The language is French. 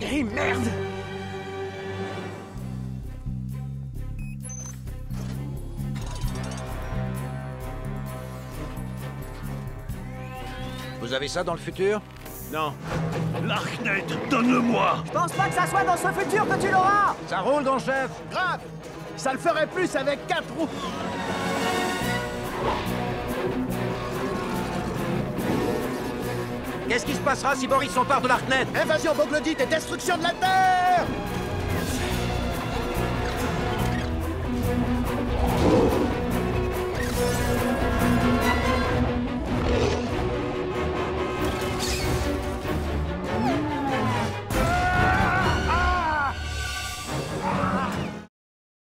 Eh merde! Vous avez ça dans le futur? Non. L'Arknet, donne-le-moi! Je pense pas que ça soit dans ce futur que tu l'auras Ça roule, donc, chef. Grave! Ça le ferait plus avec quatre roues Qu'est-ce qui se passera si Boris s'empare de l'Arknet Invasion Boglodite et destruction de la Terre